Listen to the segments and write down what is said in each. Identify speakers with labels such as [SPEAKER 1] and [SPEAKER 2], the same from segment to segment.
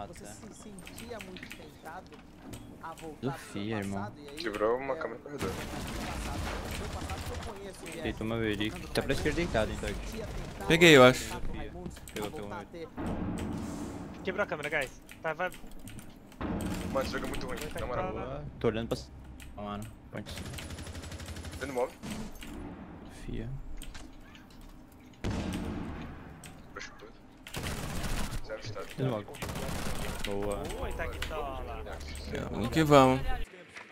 [SPEAKER 1] Nota.
[SPEAKER 2] Você se sentia muito tentado a voltar
[SPEAKER 1] Do Fia, irmão.
[SPEAKER 2] e
[SPEAKER 3] Quebrou uma
[SPEAKER 2] é,
[SPEAKER 3] câmera no corredor.
[SPEAKER 2] é
[SPEAKER 1] Feito uma veric.
[SPEAKER 2] tocando
[SPEAKER 1] Tá pra esquerda deitado, então.
[SPEAKER 4] Peguei, eu acho.
[SPEAKER 1] Pegou, pegou,
[SPEAKER 5] Quebrou a câmera, guys. Tá, vai.
[SPEAKER 3] Mano, esse jogo é muito ruim, na moral.
[SPEAKER 1] Boa. Tô olhando pra. Ah, mano. Ponte.
[SPEAKER 3] Dentro do móvel.
[SPEAKER 1] Fia.
[SPEAKER 3] Puxa tudo. Zero estado.
[SPEAKER 1] Dentro do móvel. Boa.
[SPEAKER 4] Vamos que vamos.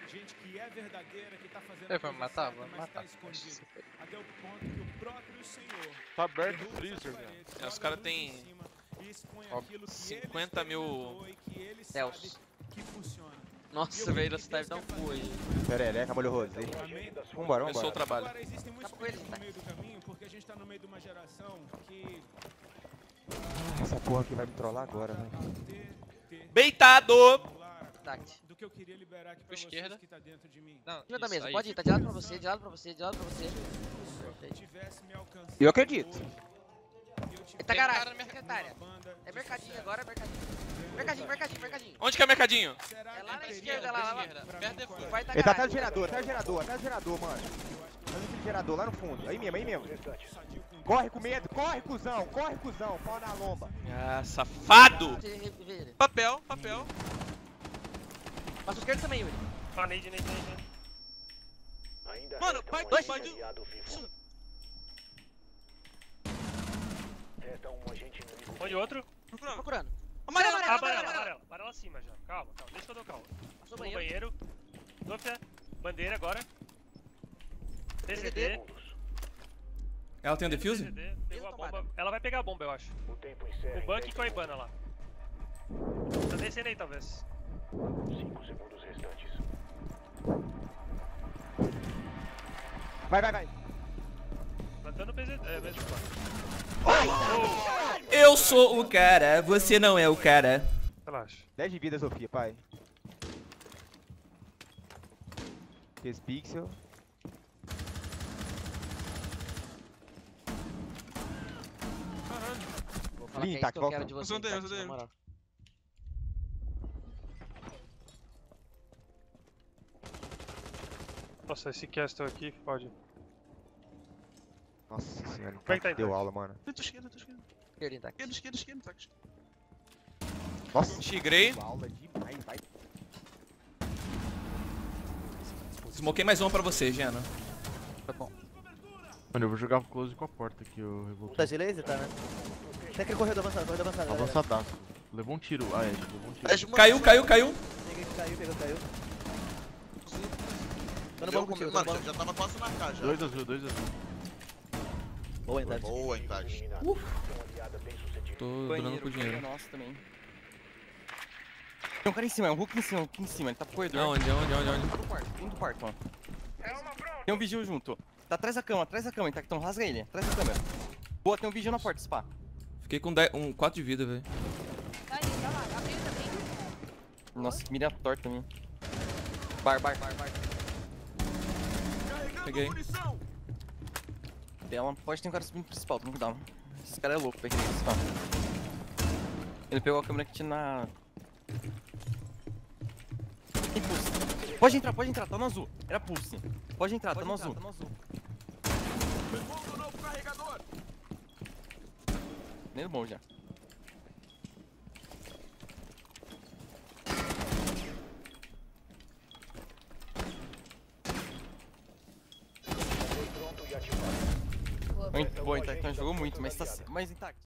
[SPEAKER 6] Gente que é verdadeira, que tá fazendo
[SPEAKER 7] É,
[SPEAKER 6] a
[SPEAKER 7] vamos matar? Vamos matar.
[SPEAKER 6] escondido. Até o ponto que o próprio Senhor
[SPEAKER 8] Tá aberto o freezer, velho.
[SPEAKER 7] É, os
[SPEAKER 6] joga
[SPEAKER 7] cara
[SPEAKER 6] luz
[SPEAKER 7] tem,
[SPEAKER 6] em cima expõe
[SPEAKER 7] ó,
[SPEAKER 6] aquilo que
[SPEAKER 7] 50
[SPEAKER 6] ele
[SPEAKER 7] mil
[SPEAKER 6] e funciona.
[SPEAKER 7] Nossa, velho, essa deve dar um cu aí.
[SPEAKER 9] Perereca, molho rosé.
[SPEAKER 6] Amém?
[SPEAKER 9] Vambora,
[SPEAKER 7] Começou o
[SPEAKER 9] vambora.
[SPEAKER 7] trabalho.
[SPEAKER 6] Agora existem muitos
[SPEAKER 7] Tá tá?
[SPEAKER 6] no meio do caminho, porque a gente tá no meio de uma geração que
[SPEAKER 9] Essa porra aqui vai me trollar agora, velho.
[SPEAKER 7] Beitado!
[SPEAKER 6] celular
[SPEAKER 7] Tact.
[SPEAKER 6] do que eu queria liberar aqui pra vocês
[SPEAKER 7] esquerda.
[SPEAKER 6] que tá dentro de mim.
[SPEAKER 7] Não,
[SPEAKER 10] cima da
[SPEAKER 7] isso,
[SPEAKER 10] mesa,
[SPEAKER 7] aí.
[SPEAKER 10] pode ir, tá de lado pra você, de lado pra você, de lado pra você.
[SPEAKER 6] Tivesse me alcançado
[SPEAKER 9] Eu acredito.
[SPEAKER 6] e tivesse
[SPEAKER 10] Tá garagem, secretária. É mercadinho agora, é mercadinho. Mercadinho, mercadinho, mercadinho.
[SPEAKER 7] Onde que é o mercadinho?
[SPEAKER 6] Será
[SPEAKER 10] É
[SPEAKER 6] que
[SPEAKER 10] lá na esquerda, lá, lá,
[SPEAKER 7] perto
[SPEAKER 9] Ele tá atrás do gerador, atrás do gerador, atrás do gerador, mano. Atrás daquele gerador lá no fundo. Aí mesmo, aí mesmo. Corre com medo, corre, cuzão, corre, cuzão. Pau na lomba.
[SPEAKER 7] Ah, safado! Papel, papel.
[SPEAKER 10] Passa o esquerdo também, Yuri.
[SPEAKER 5] Ó, nade, nade, nade.
[SPEAKER 7] Mano, vai,
[SPEAKER 10] Dois.
[SPEAKER 7] vai do...
[SPEAKER 5] Onde outro?
[SPEAKER 7] Procurando.
[SPEAKER 10] Procurando.
[SPEAKER 7] Amarelo,
[SPEAKER 10] Amarelo,
[SPEAKER 5] Ah,
[SPEAKER 7] amarelo,
[SPEAKER 5] amarelo,
[SPEAKER 7] amarelo.
[SPEAKER 5] amarelo. Amarelo acima já. Calma, calma. Deixa que eu dou calma.
[SPEAKER 10] Passou
[SPEAKER 5] No
[SPEAKER 10] banheiro.
[SPEAKER 5] banheiro. Bandeira agora. TCD.
[SPEAKER 4] Ela tem um defuse?
[SPEAKER 5] Pegou a bomba. Ela vai pegar a bomba, eu acho. O Buck com a Ibana lá. Tá descendo aí, talvez.
[SPEAKER 9] Vai, vai, vai.
[SPEAKER 5] Plantando o PZD. É, mesmo plano.
[SPEAKER 4] Eu sou o cara, você não é o cara.
[SPEAKER 5] Relaxa.
[SPEAKER 9] 10 de vida, Sofia, pai. Pixel.
[SPEAKER 10] Que é isso que eu quero de você. Na moral.
[SPEAKER 5] Nossa, esse castle aqui pode.
[SPEAKER 9] Nossa senhora,
[SPEAKER 5] Como é que tá,
[SPEAKER 9] deu aula, mano.
[SPEAKER 7] Dentro esquerda, dentro esquerda. Esquerda, esquerda, esquerda, tact.
[SPEAKER 9] Nossa,
[SPEAKER 7] Tigrei.
[SPEAKER 4] Smokei mais uma pra você, Gena.
[SPEAKER 1] Tá bom.
[SPEAKER 8] Mano, eu vou jogar close com a porta aqui, o Revolta.
[SPEAKER 2] Tá de laser, tá, né? Tem aquele corredor avançado, corredor avançado.
[SPEAKER 8] Avançadaço. Levou um tiro. Ah, é, levou um tiro.
[SPEAKER 4] Caiu, caiu, caiu.
[SPEAKER 2] Peguei que caiu, pegou, caiu. Tô no
[SPEAKER 7] comigo. Mano, já, já tava quase na já.
[SPEAKER 8] Dois azul, dois azul.
[SPEAKER 2] Boa, Intacto.
[SPEAKER 7] Boa, encaixe.
[SPEAKER 4] Tô durando com dinheiro.
[SPEAKER 1] Nossa, também.
[SPEAKER 11] Tem um cara em cima, é um Hulk em cima, um Hulk em cima, ele tá pro corredor.
[SPEAKER 4] Onde, onde, onde, onde?
[SPEAKER 11] Dentro do quarto, dentro do quarto, ó. Tem um vigil junto. Tá atrás da cama, atrás da cama, então rasga ele, atrás da câmera. Boa, tem um vigil na porta, spa.
[SPEAKER 4] Fiquei com 10, um 4 de vida, velho.
[SPEAKER 11] Nossa, que mira torta também. Bar, bar, bar, bar.
[SPEAKER 4] Peguei.
[SPEAKER 11] Dela, pode ter um cara subindo pro principal, toma cuidado. Esse cara é louco, aquele principal. Ele pegou a câmera que tinha na... Tem pulse. Pode entrar, pode entrar, tá no azul. Era pulse. Pode entrar, tá no azul. Tá no azul. Nem bom já. Muito boa, Intactão jogou muito, mas tá mas intacto.